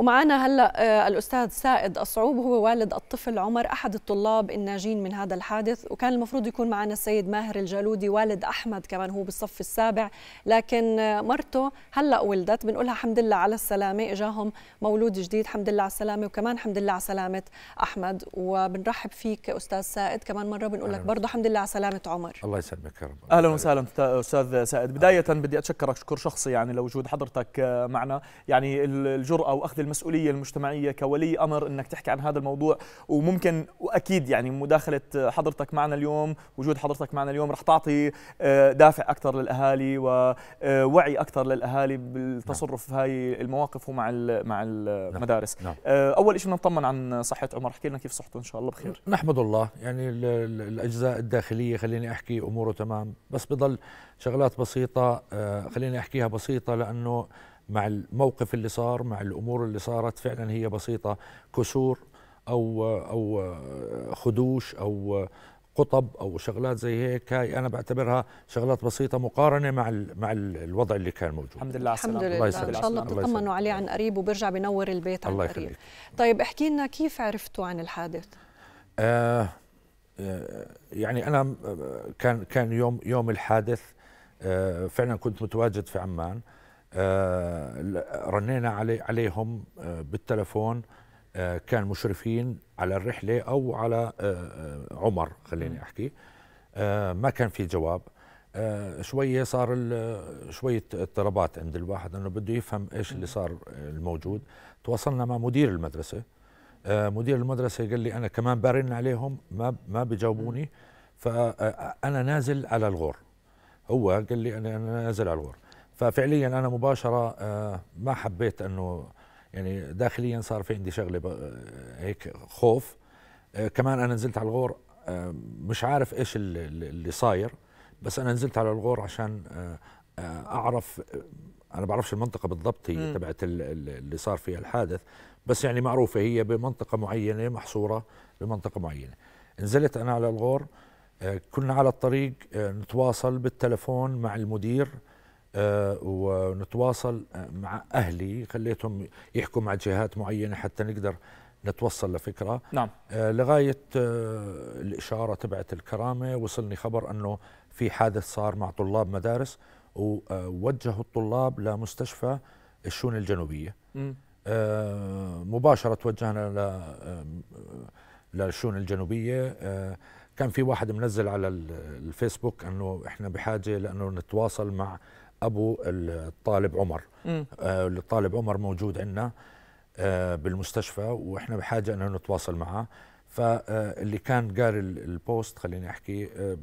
ومعنا هلا آه، الأستاذ سائد الصعوب هو والد الطفل عمر أحد الطلاب الناجين من هذا الحادث. وكان المفروض يكون معنا السيد ماهر الجالودي والد أحمد كمان هو بالصف السابع. لكن آه، مرته هلا ولدت بنقولها الحمد لله على السلامة. إجاهم مولود جديد الحمد لله على السلامة. وكمان الحمد لله على سلامة أحمد. وبنرحب فيك أستاذ سائد. كمان مرة بنقول لك برضه الحمد لله على سلامة عمر. الله يسلمك يا رب. أهلا وسهلا أستاذ سائد. بداية بدي أتشكرك شكر شخصي يعني لوجود حضرتك آه، معنا. يعني الجرأة وأخذ المسؤولية المجتمعية كولي أمر إنك تحكي عن هذا الموضوع وممكن وأكيد يعني مداخلة حضرتك معنا اليوم وجود حضرتك معنا اليوم رح تعطي آه، دافع أكثر للأهالي ووعي أكثر للأهالي بالتصرف في هاي المواقف ومع مع نعم. المدارس نعم. آه، أول شيء نطمن عن صحة عمر احكي لنا كيف صحته إن شاء الله بخير نحمد الله يعني الأجزاء الداخلية خليني أحكي أموره تمام بس بضل شغلات بسيطة آه، خليني أحكيها بسيطة لأنه مع الموقف اللي صار مع الأمور اللي صارت فعلا هي بسيطة. كسور أو أو خدوش أو قطب أو شغلات زي هيك هاي أنا بعتبرها شغلات بسيطة مقارنة مع مع الوضع اللي كان موجود. الحمد لله الحمد لله. الله إن شاء الله بتطمنوا عليه عن قريب وبرجع بنور البيت عن الله قريب. يخليك. طيب احكي لنا كيف عرفتوا عن الحادث؟ آه, آه، يعني أنا كان كان يوم يوم الحادث آه فعلا كنت متواجد في عمان. آه، رنينا علي عليهم آه، بالتلفون آه، كان مشرفين على الرحلة أو على عمر خليني أحكي. ما كان في جواب. شوية صار شوية اضطرابات عند الواحد أنه بده يفهم إيش اللي صار الموجود. تواصلنا مع مدير المدرسة. مدير المدرسة قال لي أنا كمان برن عليهم ما ما بجاوبوني. فأنا نازل على الغور. هو قال لي أنا نازل على الغور. ففعليا أنا مباشرة آه، ما حبيت إنه يعني داخليا صار في عندي شغلة آه، هيك خوف. آه، كمان أنا نزلت على الغور مش عارف إيش اللي صاير بس أنا نزلت على الغور عشان أعرف أنا بعرفش المنطقة بالضبط هي تبعت اللي صار فيها الحادث بس يعني معروفة هي بمنطقة معينة محصورة بمنطقة معينة. نزلت أنا على الغور كنا على الطريق نتواصل بالتلفون مع المدير ونتواصل آه، مع أهلي. خليتهم يحكوا مع جهات معينة حتى نقدر نتوصل لفكرة. نعم. آه لغاية آه الإشارة تبعت الكرامة وصلني خبر أنه في حادث صار مع طلاب مدارس ووجهوا الطلاب لمستشفى الشون الجنوبية. آه مباشرة توجهنا للشون الجنوبية. آه كان في واحد منزل على الفيسبوك انه إحنا بحاجة لأنه نتواصل مع ابو الطالب عمر. آه الطالب عمر موجود عندنا آه بالمستشفى وإحنا بحاجة انه نتواصل معه فاللي كان قاري البوست خليني احكي آه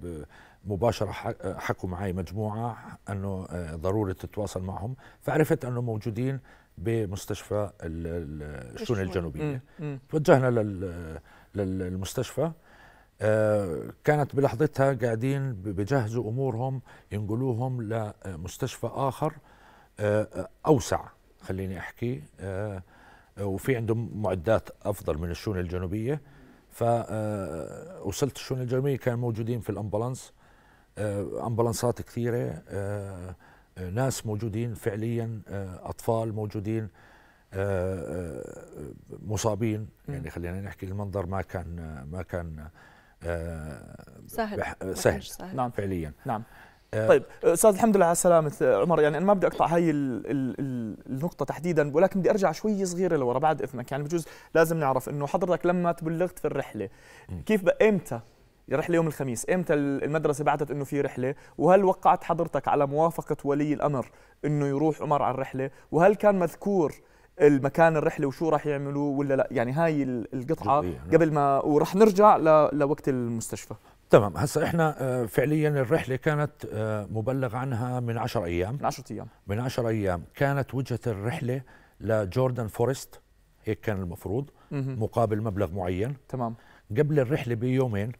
مباشرة حكوا معي مجموعة انه آه ضروري تتواصل معهم. فعرفت انه موجودين بمستشفى الشؤون الجنوبية. توجهنا للمستشفى. آه، كانت بلحظتها قاعدين بجهزوا أمورهم ينقلوهم لمستشفى آخر آه، أوسع خليني أحكي آه، وفي عندهم معدات أفضل من الشؤون الجنوبية. فوصلت الشؤون الجنوبية كانوا موجودين في الأمبولانس أمبولانسات كثيرة ناس موجودين فعليا أطفال موجودين مصابين. يعني خلينا نحكي المنظر ما كان ما كان سهل. سهل, سهل. نعم. فعليا. نعم. آه. طيب أستاذ الحمد لله على السلامة عمر. يعني أنا ما بدي أقطع هاي ال ال النقطة تحديدا ولكن بدي أرجع شوي صغيرة لورا بعد إذنك. يعني بجوز لازم نعرف إنه حضرتك لما تبلغت في الرحلة كيف بقى إمتى رحلة يوم الخميس؟ إمتى المدرسة بعثت إنه في رحلة؟ وهل وقعت حضرتك على موافقة ولي الأمر إنه يروح عمر على الرحلة؟ وهل كان مذكور المكان الرحلة وشو راح يعملوا ولا لا. يعني هاي القطعة نعم. قبل ما وراح نرجع لوقت المستشفى. تمام. هسا إحنا آه، فعليا الرحلة كانت آه، مبلغ عنها من 10 أيام. من 10 أيام. من 10 أيام. كانت وجهة الرحلة ل Jordan Forest. هيك كان المفروض. مقابل مبلغ معين. تمام. قبل الرحلة بيومين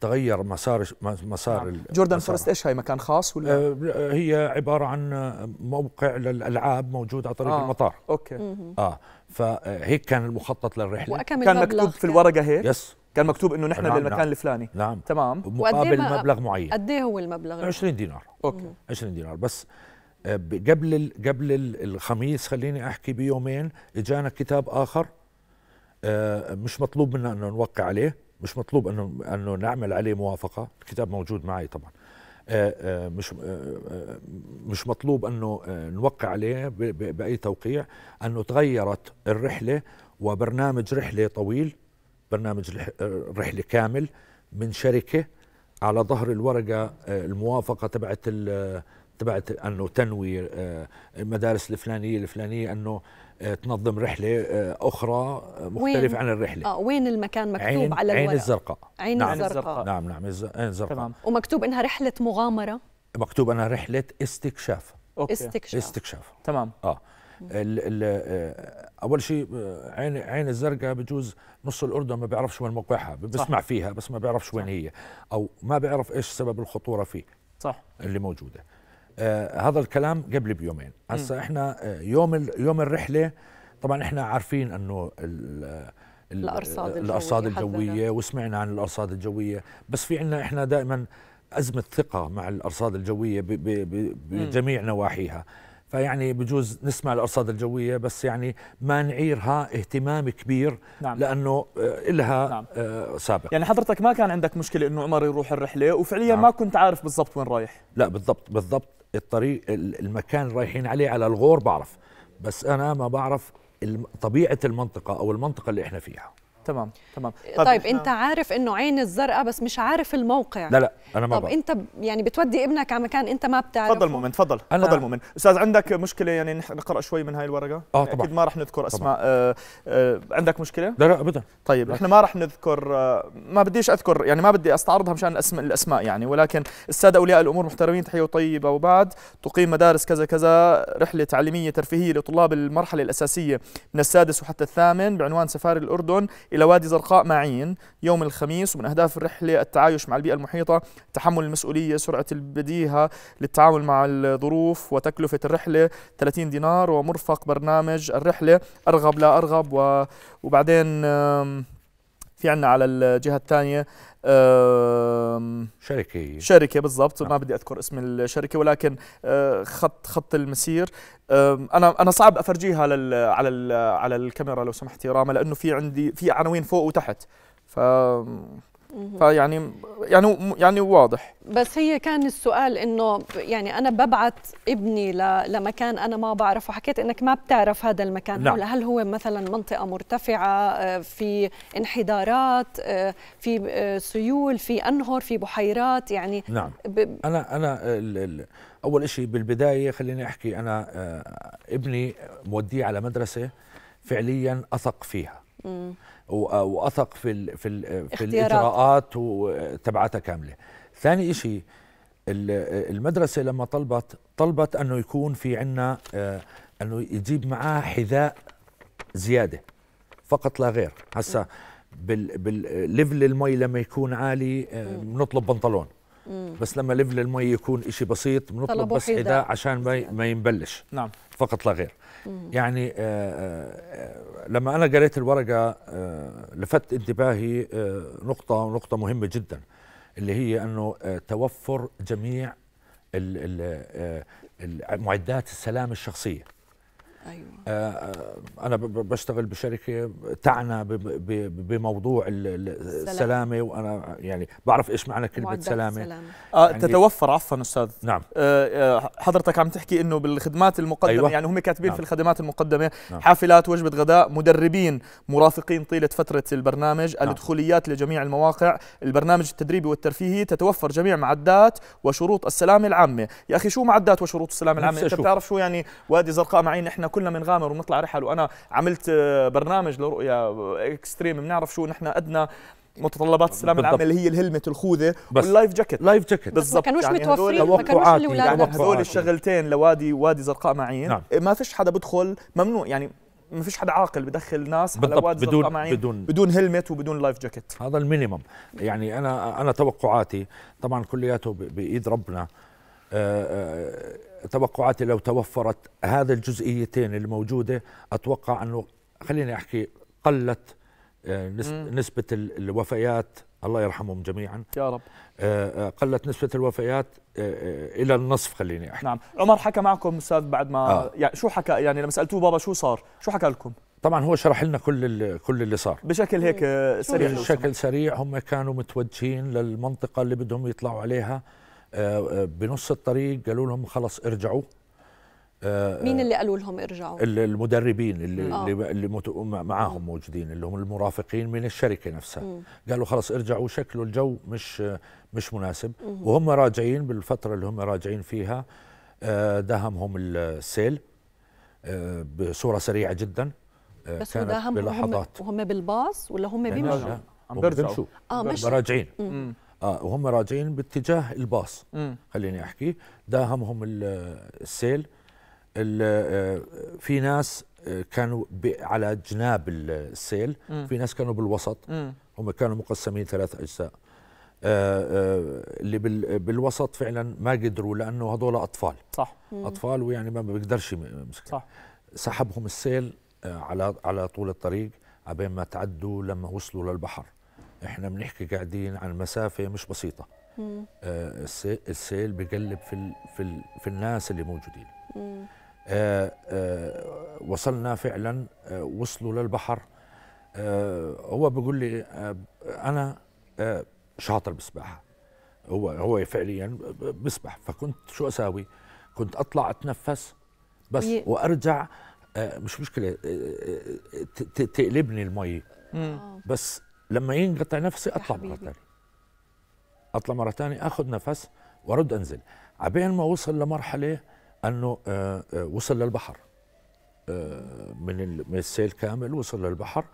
تغير مسار مسار نعم. Jordan Forest إيش هي مكان خاص ولا؟ آه هي عبارة عن موقع للألعاب موجود على طريق آه. المطار. okay. آه فهيك كان المخطط للرحلة. كان مكتوب في الورقة هيك؟ yes. كان مكتوب إنه نحن نعم بالمكان نعم. الفلاني. نعم. تمام. مقابل مبلغ معين. قد إيه هو المبلغ؟ 20 دينار. okay. 20 دينار. بس آه، قبل ال- قبل ال- الخميس خليني أحكي بيومين إجانا كتاب آخر آه، مش مطلوب منا إنه نوقع عليه. مش مطلوب انه أنه نعمل عليه موافقة الكتاب موجود معي طبعا. آه، آه، مش آه، مش مطلوب أنه نوقع عليه بأي توقيع. أنه تغيرت الرحلة وبرنامج رحلة طويل برنامج رح- رحلة كامل من شركة على ظهر الورقة الموافقة تبعت تبعت أنه تنوي المدارس الفلانية الفلانية أنه تنظم رحلة آه، أخرى آه، مختلفة عن الرحلة. آه وين المكان مكتوب عين على عين الورق الزرقاء. عين نعم. الزرقاء. الزرقاء. نعم نعم الز- عين الزرقاء. تمام. ومكتوب إنها رحلة مغامرة؟ مكتوب إنها رحلة استكشاف. أوكي. استكشاف. استكشاف. تمام. آه. ال ال آه، أول شيء آه، عين عين الزرقاء بجوز نص الأردن ما بيعرفش وين موقعها. بسمع فيها بس ما بيعرفش وين صح. هي. أو ما بيعرف إيش سبب الخطورة فيه صح. اللي موجودة. آه هذا الكلام قبل بيومين. هسا إحنا آه يوم يوم الرحلة طبعا إحنا عارفين إنه ال- ال- الأرصاد الجوية الأرصاد. الجوية وسمعنا عن الأرصاد الجوية. بس في عندنا إحنا دائما أزمة ثقة مع الأرصاد الجوية بجميع نواحيها. فيعني بجوز نسمع الأرصاد الجوية بس يعني ما نعيرها اهتمام كبير نعم. لأنه آه لها نعم. آه سابق يعني حضرتك ما كان عندك مشكلة إنه عمر يروح الرحلة وفعليا نعم. ما كنت عارف بالضبط وين رايح لا بالضبط بالضبط الطريق ال- المكان اللي رايحين عليه على الغور بعرف بس أنا ما بعرف طبيعة المنطقة أو المنطقة اللي إحنا فيها تمام تمام. طيب إحنا- انت عارف انه عين الزرقاء بس مش عارف الموقع. لا لا أنا ما طب انت يعني بتودي ابنك على مكان انت ما بتعرفه. تفضل مؤمن تفضل أنا- تفضل مؤمن. أستاذ عندك مشكلة؟ يعني نح- نقرأ شوي من هاي الورقة. يعني طبعاً. أكيد ما راح نذكر أسماء آه آه عندك مشكلة؟ لا لا ابدا. طيب إحنا ما راح نذكر آه، ما بديش أذكر يعني ما بدي أستعرضها مشان اسماء الأسماء يعني ولكن السادة أولياء الأمور محترمين تحية طيبة وبعد. تقيم مدارس كذا كذا رحلة تعليمية ترفيهية لطلاب المرحلة الأساسية من السادس وحتى الثامن بعنوان سفاري الأردن. إلى وادي زرقاء معين. يوم الخميس ومن أهداف الرحلة التعايش مع البيئة المحيطة تحمل المسؤولية سرعة البديهة للتعامل مع الظروف وتكلفة الرحلة. 30 دينار ومرفق برنامج الرحلة أرغب لا أرغب و وبعدين في عنا على الجهة الثانية آم، شركة هي شركة بالضبط نعم. ما بدي أذكر اسم الشركة ولكن آه، خط خط المسير آم، أنا أنا صعب أفرجيها لل على ال على الكاميرا لو سمحتي راما لأنه في عندي في عناوين فوق وتحت ف. فيعني يعني يعني واضح. بس هي كان السؤال إنه يعني أنا ببعت ابني ل- لمكان أنا ما بعرفه. حكيت إنك ما بتعرف هذا المكان. نعم. هل هو مثلا منطقة مرتفعة آه، في انحدارات آه، في آه، سيول في أنهر في بحيرات؟ يعني نعم. ب- أنا أنا ال ال أول شيء بالبداية خليني أحكي أنا ابني موديه على مدرسة فعليا أثق فيها. مم. وأثق في ال في ال في. الإجراءات تبعتها كاملة ثاني شيء ال- المدرسة لما طلبت طلبت أنه يكون في عنا آه، أنه يجيب معاه حذاء زيادة فقط لا غير هسا بال بال level المي لما يكون عالي آه، بنطلب بنطلون مم. بس لما level المي يكون إشي بسيط بنطلب بس حذاء. عشان ما ما ينبلش نعم فقط لا غير. يعني آه، آه، لما أنا قريت الورقة آه، لفت انتباهي آه، نقطة نقطة مهمة جدا اللي هي أنه آه، توفر جميع ال- ال- آه، ال- معدات السلامه الشخصية. أيوه آه، آه، ب- بشتغل بشركة تعنى بموضوع ال- ال- السلامة وأنا يعني بعرف إيش معنى كلمة معدات سلامة السلامة. آه يعني- تتوفر عفوا أستاذ نعم آه، آه، حضرتك عم تحكي إنه بالخدمات المقدمة أيوة. أيوة. يعني هم كاتبين نعم. في الخدمات المقدمة نعم. حافلات وجبة غداء مدربين مرافقين طيلة فترة البرنامج نعم. الدخوليات لجميع المواقع البرنامج التدريبي والترفيهي تتوفر جميع معدات وشروط السلامة العامة يا أخي شو معدات وشروط السلامة العامة نفسي أنت أشوف. بتعرف شو يعني وادي زرقاء معين إحنا كلنا بنغامر وبنطلع رحل. وأنا عملت آه، برنامج لرؤيا Extreme. بنعرف شو نحن أدنى متطلبات السلامه بالضبط. العامة اللي هي ال helmet الخوذة بس. وال life jacket. life jacket. بس ما بالضبط كانوش يعني متوفرين ما كانوش. الأولاد يعني. توقعاتي. هذول الشغلتين لوادي وادي زرقاء معين. نعم. ما فيش حدا بدخل ممنوع. يعني ما فيش حدا عاقل بدخل ناس على بالضبط. وادي زرقاء بدون معين. بدون بدون helmet وبدون life jacket. هذا ال minimum. يعني أنا أنا توقعاتي طبعا كلياته بإيد ربنا. توقعاتي لو توفرت هذا الجزئيتين الموجودة أتوقع أنه خليني أحكي قلت آه، نس- مم. نسبة ال- الوفيات الله يرحمهم جميعا. يا رب. آه، آه، قلت نسبة الوفيات آه، إلى النصف خليني أحكي. نعم. عمر حكى معكم أستاذ بعد ما آه. يعني شو حكى؟ يعني لما سألتوه بابا شو صار شو حكى لكم؟ طبعا هو شرح لنا كل كل اللي صار. بشكل هيك آه، سريع. بشكل سريع هم كانوا متوجهين للمنطقة اللي بدهم يطلعوا عليها. آه، آه، بنص الطريق قالوا لهم خلص ارجعوا. آه، مين اللي قالوا لهم ارجعوا؟ ال- المدربين اللي آه. اللي, معاهم موجودين اللي هم المرافقين من الشركة نفسها. قالوا خلص ارجعوا شكله الجو مش مش مناسب. وهم راجعين بالفترة اللي هم راجعين فيها آه، داهمهم السيل آه، بصورة سريعة جدا. آه، بس كانت بلحظات. وهم بالباص ولا هم بيمشوا لا، عم بيرجعوا. آه مش راجعين. مم. آه وهم راجعين باتجاه الباص. مم. خليني أحكي. داهمهم ال- السيل. ال- آه، في ناس آه، كانوا ب- على جناب ال- السيل. مم. في ناس كانوا بالوسط. مم. هم كانوا مقسمين ثلاث أجزاء. آه، آه، اللي بال- بالوسط فعلا ما قدروا لأنه هذول أطفال. صح. أطفال ويعني ما بيقدرش يمسك صح. سحبهم السيل على على طول الطريق عبين ما تعدوا لما وصلوا للبحر. إحنا بنحكي قاعدين عن مسافة مش بسيطة مم. آه، السي- السيل بقلب في ال في ال في الناس اللي موجودين. آه، آه، وصلنا فعلا آه، وصلوا للبحر آه، هو بيقول لي آه، أنا آه، شاطر بالسباحة هو هو فعليا بسبح فكنت شو أساوي كنت أطلع أتنفس بس ي- وأرجع آه، مش مشكلة آه، آه، ت- ت- تقلبني المي. آه. بس لما ينقطع نفسي أطلع مرة. ثانية أطلع مرة ثانية آخذ نفس وأرد أنزل. عبين ما وصل لمرحلة أنه آه، آه، وصل للبحر. آه، من من السيل كامل وصل للبحر.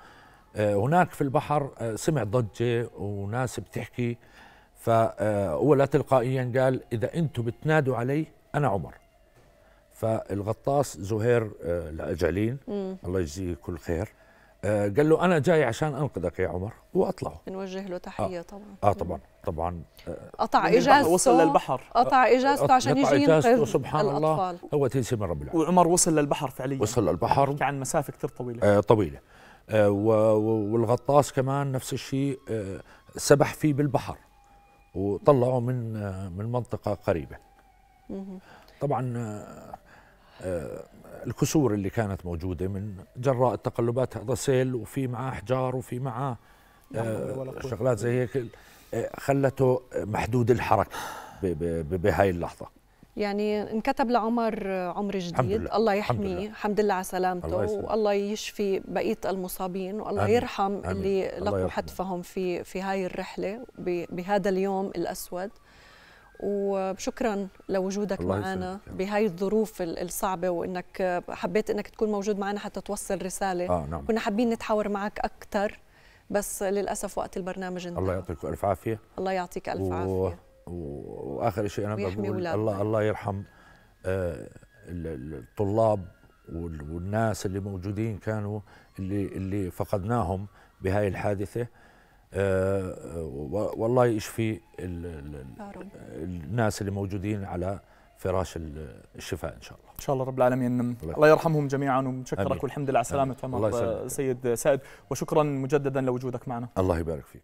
آه، هناك في البحر آه، سمع ضجة وناس بتحكي. فهو لا تلقائيا قال إذا أنتم بتنادوا علي أنا عمر. فالغطاس زهير الاجعلين مم. الله يجزيه كل خير. قال له أنا جاي عشان أنقذك يا عمر وأطلعوا. بنوجه له تحية طبعا. آه طبعا طبعا. قطع من البحر اجازته وصل للبحر. قطع إجازته عشان قطع يجي ينقذ سبحان الله. الأطفال. هو تيسير من رب العالمين. وعمر وصل للبحر فعليا. وصل للبحر. عن مسافة كثير طويلة. آه طويلة. آه والغطاس كمان نفس الشيء آه سبح فيه بالبحر. وطلعوا من آه من منطقة قريبة. طبعا آه آه الكسور اللي كانت موجودة من جراء التقلبات هذا سيل وفي معاه احجار وفي معاه آه. شغلات زي هيك آه خلته محدود الحركة بهاي اللحظة يعني انكتب لعمر عمر الحمد جديد لله. الله الحمد يحميه لله. الحمد لله على سلامته الله. والله يشفي بقية المصابين والله آمين. يرحم آمين. اللي لقوا. حتفهم في في هاي الرحلة ب- بهذا اليوم الأسود وشكرا لوجودك الله معنا. بهاي الظروف ال- الصعبة وإنك حبيت إنك تكون موجود معنا حتى توصل رسالة. آه نعم. كنا حابين نتحاور معك أكثر بس للأسف وقت البرنامج انتهى. الله يعطيك ألف عافية. الله يعطيك ألف و... عافية. و... وآخر شيء أنا بقول. الله الله يرحم آه ال- ال- الطلاب وال- والناس اللي موجودين كانوا اللي اللي فقدناهم بهاي الحادثة. آه والله يشفي الناس اللي موجودين على فراش ال- الشفاء إن شاء الله. إن شاء الله رب العالمين. الله الله يرحمهم جميعا ومشكرك. والحمد لله على سلامة عمر. سيد سائد وشكرا مجددا لوجودك معنا. الله يبارك فيك.